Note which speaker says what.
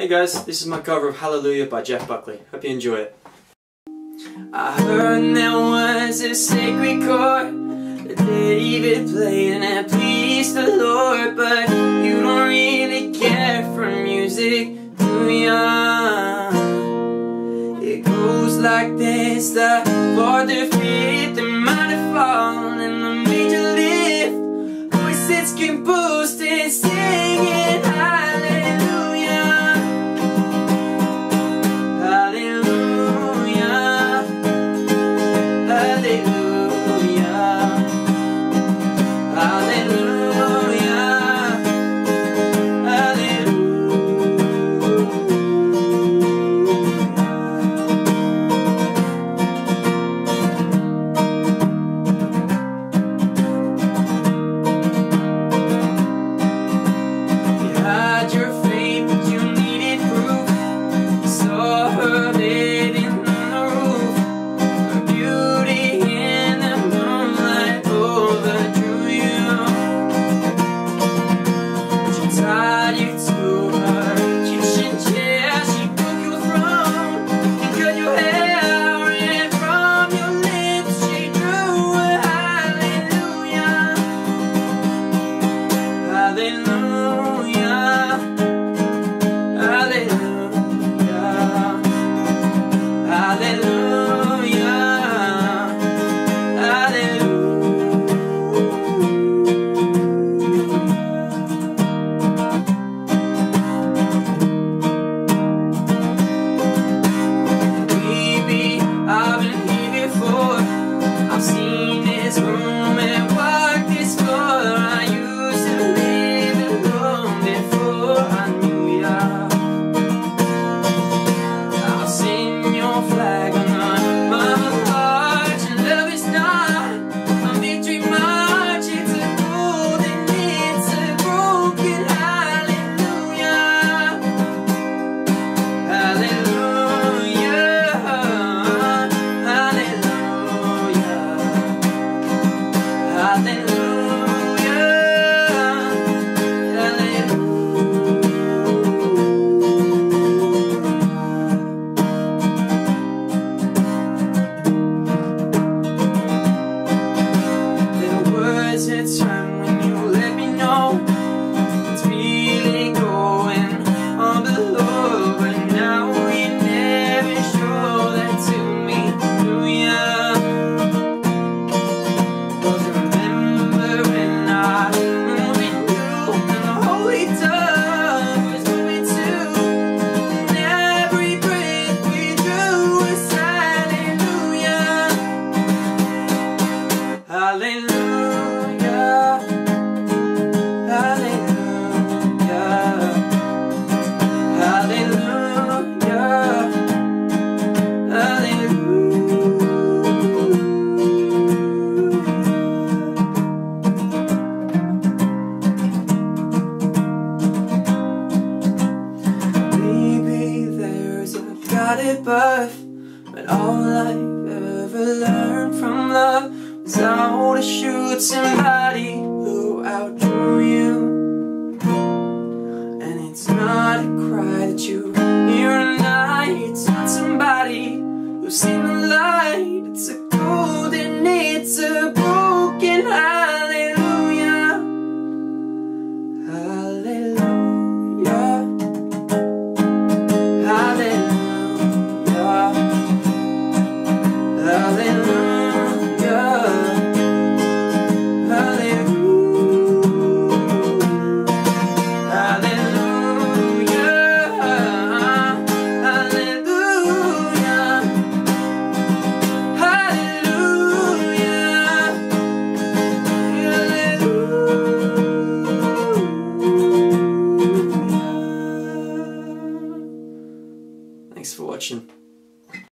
Speaker 1: Hey guys, this is my cover of Hallelujah by Jeff Buckley. Hope you enjoy it.
Speaker 2: I heard there was a sacred chord that David played and it pleased the Lord, but you don't really care for music, do ya? It goes like this, the the fall, and the major lift. Hallelujah. Hallelujah. Hallelujah. But all I've ever learned from love it's to shoot somebody who outdrew you.